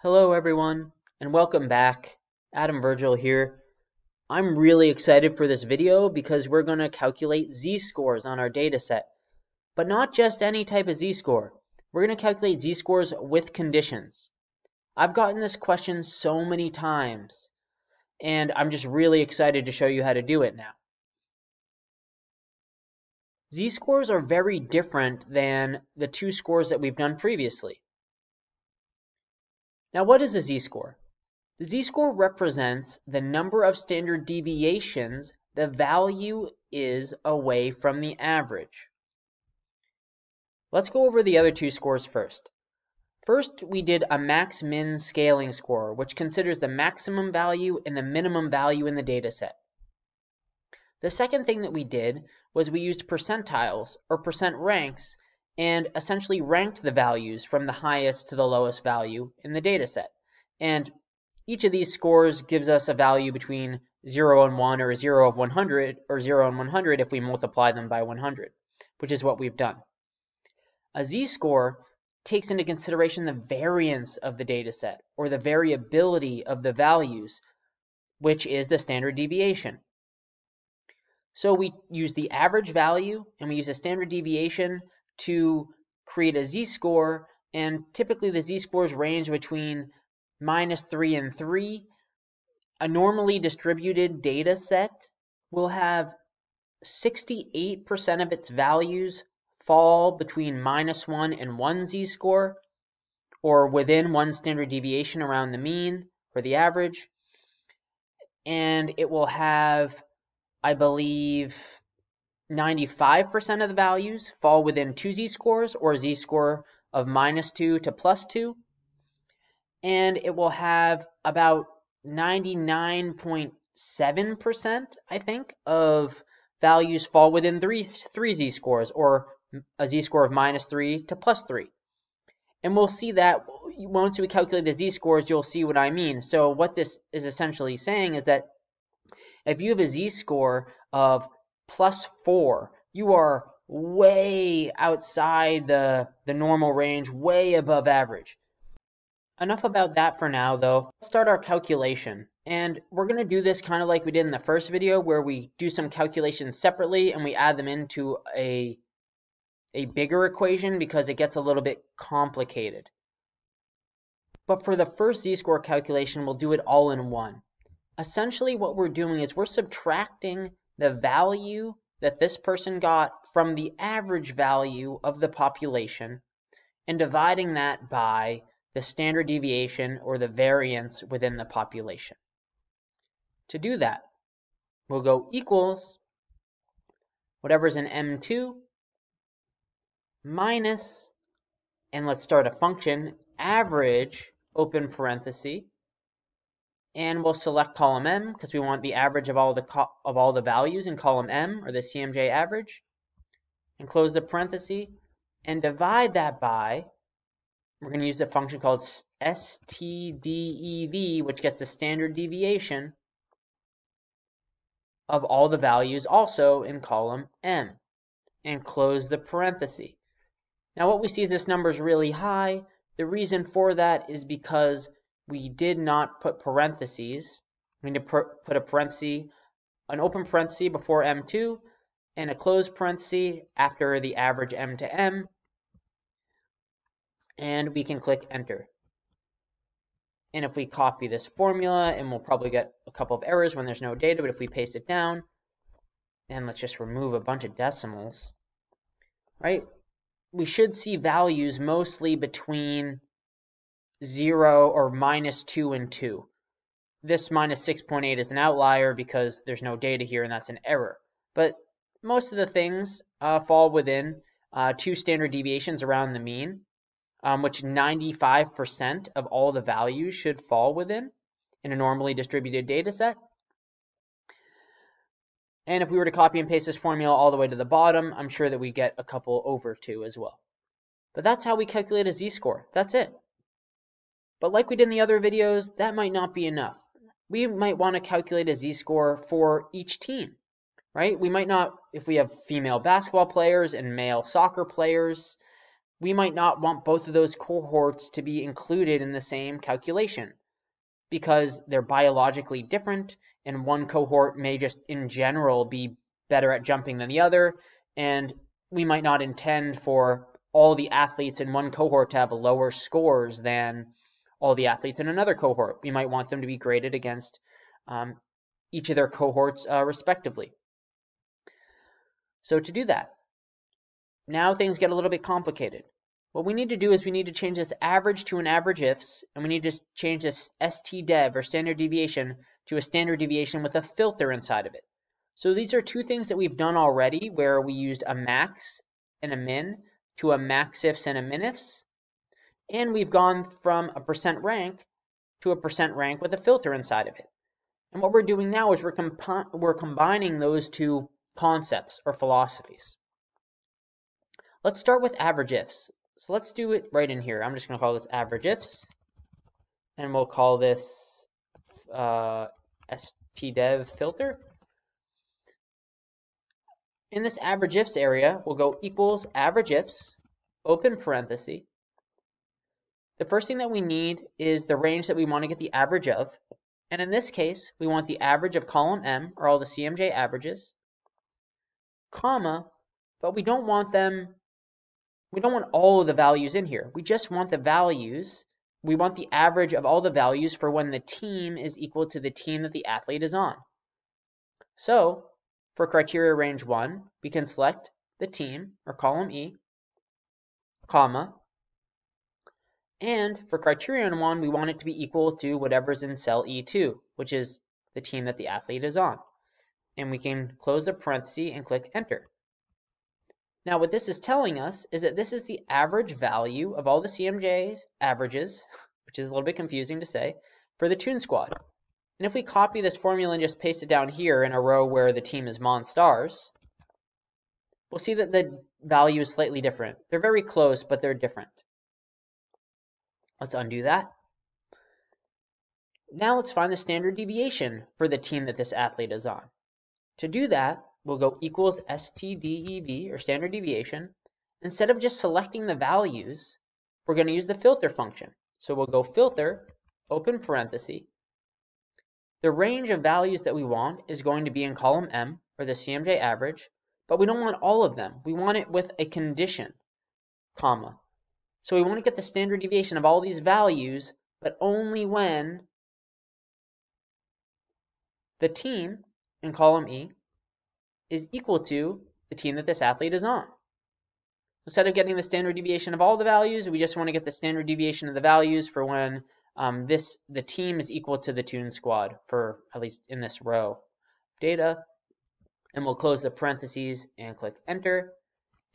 Hello everyone and welcome back. Adam Virgile here. I'm really excited for this video because we're going to calculate z-scores on our data set. But not just any type of z-score. We're going to calculate z-scores with conditions. I've gotten this question so many times and I'm just really excited to show you how to do it now. Z-scores are very different than the two scores that we've done previously. Now what is a z-score? The z-score represents the number of standard deviations the value is away from the average. Let's go over the other two scores first. First, we did a max-min scaling score, which considers the maximum value and the minimum value in the dataset. The second thing that we did was we used percentiles, or percent ranks, and essentially ranked the values from the highest to the lowest value in the data set. And each of these scores gives us a value between 0 and 1 or 0 of 100 or 0 and 100 if we multiply them by 100, which is what we've done. A z-score takes into consideration the variance of the data set or the variability of the values, which is the standard deviation. So we use the average value and we use a standard deviation to create a z-score and typically the z-scores range between minus 3 and 3. A normally distributed data set will have 68% of its values fall between minus 1 and 1 z-score or within one standard deviation around the mean or the average. And it will have, I believe, 95% of the values fall within two z-scores or a z-score of minus 2 to plus 2. And it will have about 99.7%, I think, of values fall within three, three z-scores or a z-score of minus 3 to plus 3. And we'll see that once we calculate the z-scores, you'll see what I mean. So what this is essentially saying is that if you have a z-score of plus 4. You are way outside the, the normal range, way above average. Enough about that for now, though. Let's start our calculation. And we're going to do this kind of like we did in the first video, where we do some calculations separately and we add them into a, a bigger equation because it gets a little bit complicated. But for the first z-score calculation, we'll do it all in one. Essentially, what we're doing is we're subtracting the value that this person got from the average value of the population and dividing that by the standard deviation or the variance within the population. To do that, we'll go equals whatever's in M2 minus, and let's start a function, average, open parenthesis, and we'll select column M because we want the average of all the of all the values in column M or the CMJ average and close the parenthesis and divide that by we're going to use a function called stdev which gets the standard deviation of all the values also in column M and close the parenthesis. Now what we see is this number is really high. The reason for that is because we did not put parentheses. We need to put a parenthesis, an open parenthesis before M2 and a closed parenthesis after the average M to M. And we can click enter. And if we copy this formula, and we'll probably get a couple of errors when there's no data, but if we paste it down, and let's just remove a bunch of decimals, right? We should see values mostly between 0 or minus 2 and 2. This minus 6.8 is an outlier because there's no data here and that's an error. But most of the things uh, fall within uh, two standard deviations around the mean, um, which 95% of all the values should fall within in a normally distributed data set. And if we were to copy and paste this formula all the way to the bottom, I'm sure that we get a couple over 2 as well. But that's how we calculate a z-score. That's it. But like we did in the other videos, that might not be enough. We might want to calculate a z-score for each team, right? We might not, if we have female basketball players and male soccer players, we might not want both of those cohorts to be included in the same calculation because they're biologically different and one cohort may just in general be better at jumping than the other and we might not intend for all the athletes in one cohort to have lower scores than all the athletes in another cohort. We might want them to be graded against um, each of their cohorts uh, respectively. So to do that, now things get a little bit complicated. What we need to do is we need to change this average to an average ifs, and we need to change this stdev or standard deviation to a standard deviation with a filter inside of it. So these are two things that we've done already where we used a max and a min to a max ifs and a min ifs. And we've gone from a percent rank to a percent rank with a filter inside of it. And what we're doing now is we're, we're combining those two concepts or philosophies. Let's start with average ifs. So let's do it right in here. I'm just going to call this average ifs. And we'll call this uh, stdev filter. In this average ifs area, we'll go equals average ifs, open parenthesis, the first thing that we need is the range that we want to get the average of. And in this case, we want the average of column M, or all the CMJ averages, comma, but we don't want them, we don't want all of the values in here. We just want the values, we want the average of all the values for when the team is equal to the team that the athlete is on. So, for criteria range 1, we can select the team, or column E, comma, and for criterion 1, we want it to be equal to whatever's in cell E2, which is the team that the athlete is on. And we can close the parenthesis and click enter. Now what this is telling us is that this is the average value of all the CMJ's averages, which is a little bit confusing to say, for the Toon Squad. And if we copy this formula and just paste it down here in a row where the team is Monstars, we'll see that the value is slightly different. They're very close, but they're different. Let's undo that. Now let's find the standard deviation for the team that this athlete is on. To do that, we'll go equals STDEV, or standard deviation. Instead of just selecting the values, we're going to use the filter function. So we'll go filter, open parenthesis. The range of values that we want is going to be in column M, or the CMJ average, but we don't want all of them. We want it with a condition, comma. So we want to get the standard deviation of all these values, but only when the team in column E is equal to the team that this athlete is on. Instead of getting the standard deviation of all the values, we just want to get the standard deviation of the values for when um, this the team is equal to the Toon Squad for at least in this row data. And we'll close the parentheses and click enter.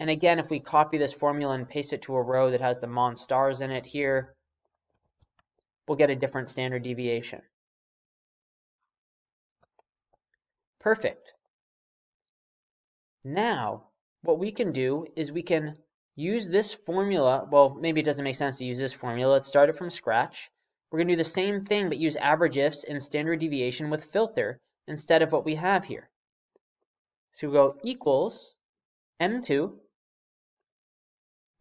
And again, if we copy this formula and paste it to a row that has the Monstars in it here, we'll get a different standard deviation. Perfect. Now, what we can do is we can use this formula. Well, maybe it doesn't make sense to use this formula. Let's start it from scratch. We're going to do the same thing, but use average ifs and standard deviation with filter instead of what we have here. So we go equals M2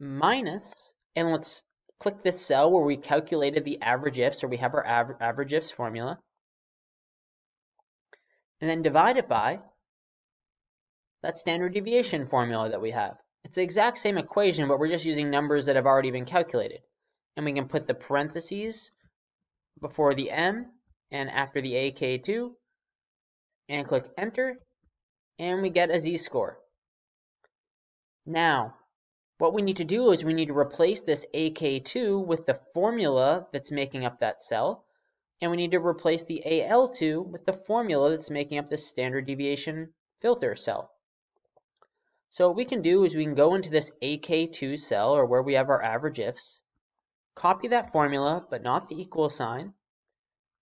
minus, and let's click this cell where we calculated the average ifs, or we have our aver average ifs formula, and then divide it by that standard deviation formula that we have. It's the exact same equation, but we're just using numbers that have already been calculated. And we can put the parentheses before the M and after the AK2, and click enter, and we get a z-score. Now, what we need to do is we need to replace this AK2 with the formula that's making up that cell, and we need to replace the AL2 with the formula that's making up the standard deviation filter cell. So what we can do is we can go into this AK2 cell, or where we have our average ifs, copy that formula, but not the equal sign,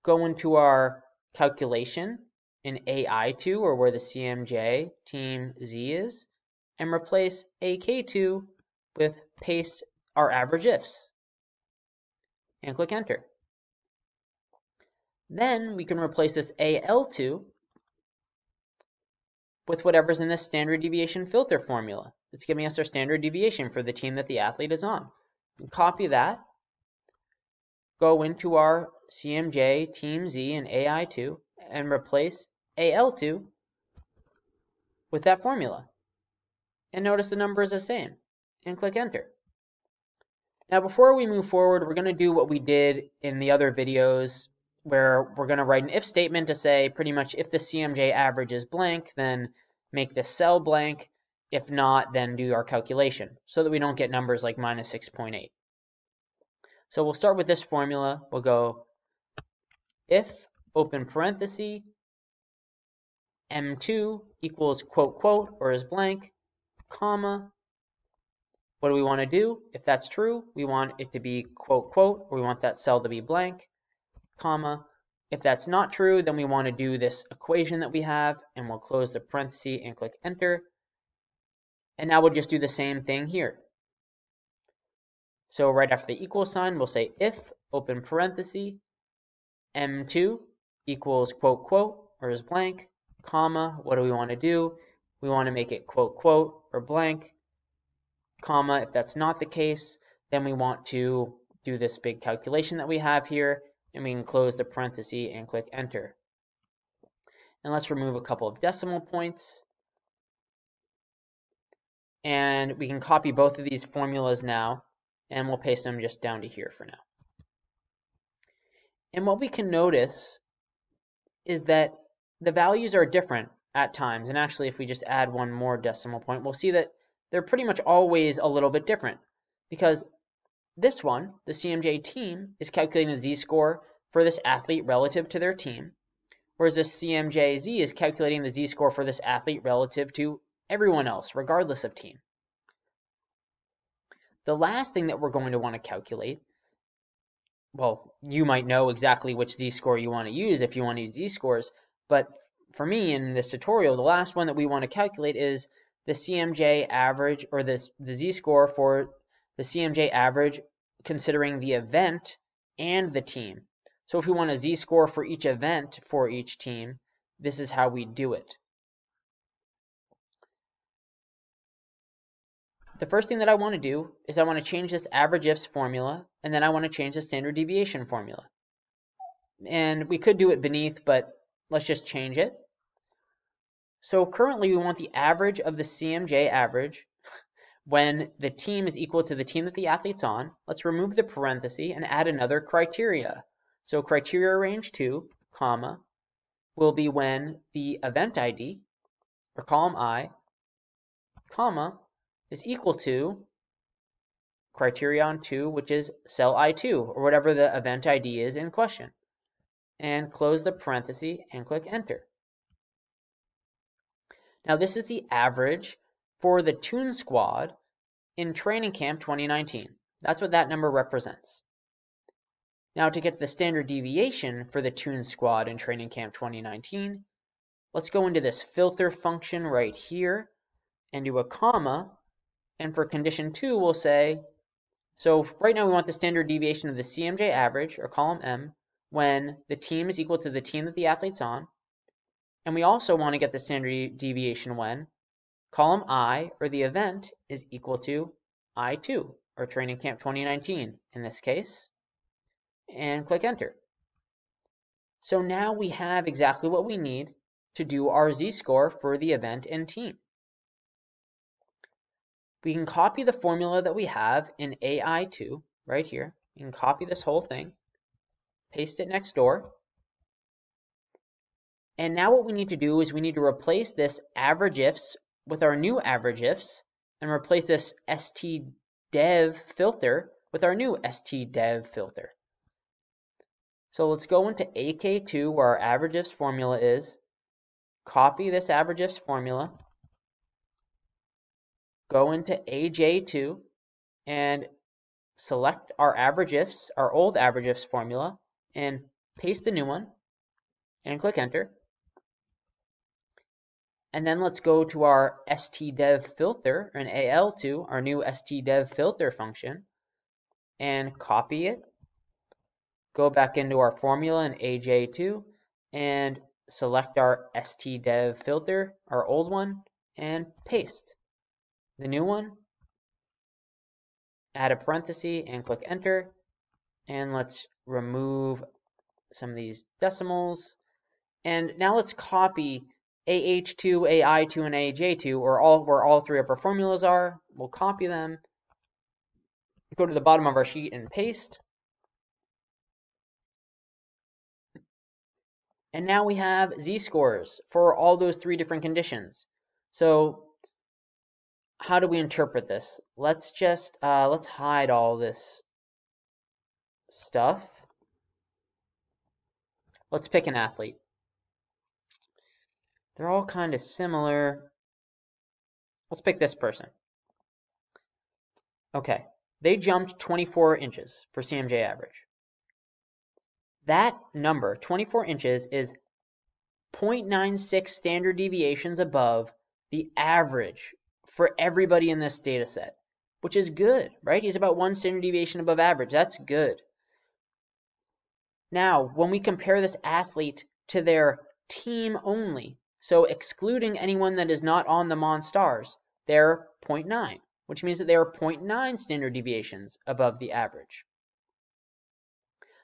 go into our calculation in AI2, or where the CMJ team Z is, and replace AK2 with paste our average ifs and click enter. Then we can replace this AL2 with whatever's in the standard deviation filter formula. It's giving us our standard deviation for the team that the athlete is on. copy that, go into our CMJ, Team Z, and AI2, and replace AL2 with that formula. And notice the number is the same, and click Enter. Now before we move forward, we're going to do what we did in the other videos where we're going to write an if statement to say pretty much if the CMJ average is blank, then make this cell blank. If not, then do our calculation so that we don't get numbers like minus 6.8. So we'll start with this formula. We'll go if open parenthesis m2 equals quote quote or is blank, comma. What do we want to do? If that's true, we want it to be quote quote, or we want that cell to be blank comma. If that's not true, then we want to do this equation that we have, and we'll close the parenthesis and click enter. And now we'll just do the same thing here. So right after the equal sign, we'll say if, open parenthesis, m2 equals quote quote, or is blank, comma, what do we want to do? We want to make it quote quote or blank, comma. If that's not the case, then we want to do this big calculation that we have here, and we can close the parenthesis and click enter. And let's remove a couple of decimal points. And we can copy both of these formulas now, and we'll paste them just down to here for now. And what we can notice is that the values are different at times. And actually, if we just add one more decimal point, we'll see that they're pretty much always a little bit different because this one, the CMJ team, is calculating the z-score for this athlete relative to their team, whereas the CMJZ is calculating the z-score for this athlete relative to everyone else, regardless of team. The last thing that we're going to want to calculate, well, you might know exactly which z-score you want to use if you want to use z-scores, but for me in this tutorial, the last one that we want to calculate is the CMJ average or this, the z-score for the CMJ average considering the event and the team. So if we want a z-score for each event for each team, this is how we do it. The first thing that I want to do is I want to change this average ifs formula, and then I want to change the standard deviation formula. And we could do it beneath, but let's just change it. So currently we want the average of the CMJ average when the team is equal to the team that the athlete's on, let's remove the parenthesis and add another criteria. So criteria range 2, comma, will be when the event ID, or column I, comma, is equal to criterion 2, which is cell I2, or whatever the event ID is in question. And close the parenthesis and click enter. Now this is the average for the Toon Squad in Training Camp 2019. That's what that number represents. Now to get the standard deviation for the Toon Squad in Training Camp 2019, let's go into this filter function right here and do a comma. And for condition 2, we'll say, so right now we want the standard deviation of the CMJ average, or column M, when the team is equal to the team that the athlete's on. And we also want to get the standard deviation when Column I, or the event, is equal to I2, or Training Camp 2019 in this case, and click Enter. So now we have exactly what we need to do our z-score for the event and team. We can copy the formula that we have in AI2 right here. You can copy this whole thing, paste it next door, and now what we need to do is we need to replace this average ifs with our new average ifs and replace this stdev filter with our new stdev filter. So let's go into AK2 where our average ifs formula is, copy this average ifs formula, go into AJ2 and select our average ifs, our old average ifs formula, and paste the new one and click enter. And then let's go to our stdev filter, an AL2, our new stdev filter function, and copy it. Go back into our formula in AJ2 and select our stdev filter, our old one, and paste. the new one, add a parenthesis and click enter. And let's remove some of these decimals. And now let's copy AH2, AI2, and AJ2, or all where all three of our formulas are. We'll copy them, go to the bottom of our sheet and paste. And now we have z-scores for all those three different conditions. So how do we interpret this? Let's just, uh, let's hide all this stuff. Let's pick an athlete. They're all kind of similar. Let's pick this person. Okay, they jumped 24 inches for CMJ average. That number, 24 inches, is 0.96 standard deviations above the average for everybody in this data set, which is good, right? He's about one standard deviation above average. That's good. Now, when we compare this athlete to their team only, so excluding anyone that is not on the Monstars, they're 0.9, which means that they are 0.9 standard deviations above the average.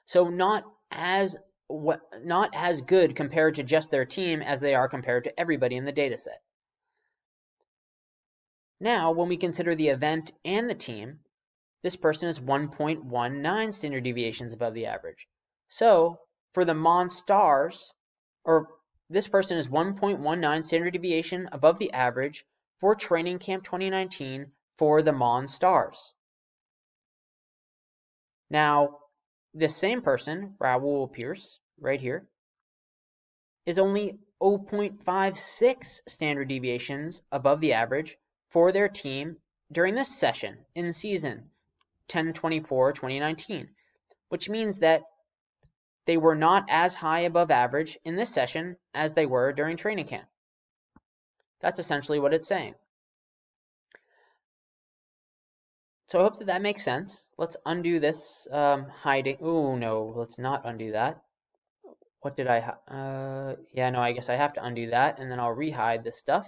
So not as not as good compared to just their team as they are compared to everybody in the data set. Now, when we consider the event and the team, this person is 1.19 standard deviations above the average. So for the Monstars, or this person is 1.19 standard deviation above the average for Training Camp 2019 for the Monstars. Now, this same person, Raul Pierce, right here, is only 0.56 standard deviations above the average for their team during this session in season 1024 2019, which means that they were not as high above average in this session as they were during training camp. That's essentially what it's saying. So I hope that that makes sense. Let's undo this um, hiding. Oh no, let's not undo that. What did I? Uh, yeah, no, I guess I have to undo that, and then I'll rehide this stuff.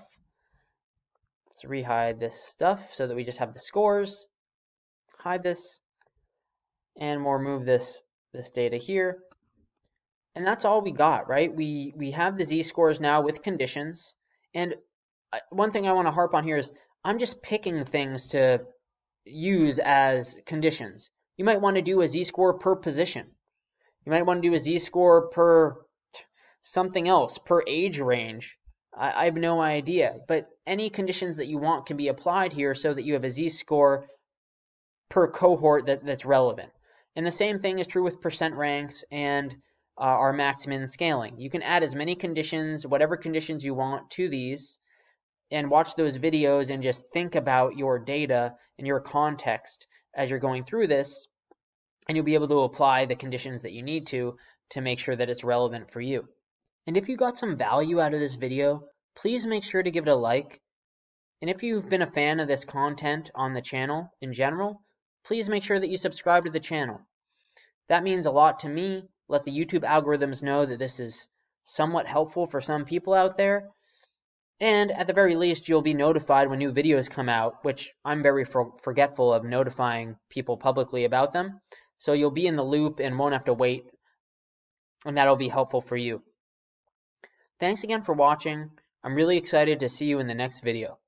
Let's rehide this stuff so that we just have the scores. Hide this, and we'll remove this this data here. And that's all we got, right? We we have the z-scores now with conditions. And uh, one thing I want to harp on here is I'm just picking things to use as conditions. You might want to do a z-score per position. You might want to do a z-score per something else, per age range. I, I have no idea. But any conditions that you want can be applied here so that you have a z-score per cohort that, that's relevant. And the same thing is true with percent ranks and uh, our max min scaling. You can add as many conditions, whatever conditions you want to these, and watch those videos and just think about your data and your context as you're going through this, and you'll be able to apply the conditions that you need to to make sure that it's relevant for you. And if you got some value out of this video, please make sure to give it a like. And if you've been a fan of this content on the channel in general, please make sure that you subscribe to the channel. That means a lot to me. Let the YouTube algorithms know that this is somewhat helpful for some people out there and at the very least, you'll be notified when new videos come out, which I'm very for forgetful of notifying people publicly about them. So you'll be in the loop and won't have to wait, and that'll be helpful for you. Thanks again for watching. I'm really excited to see you in the next video.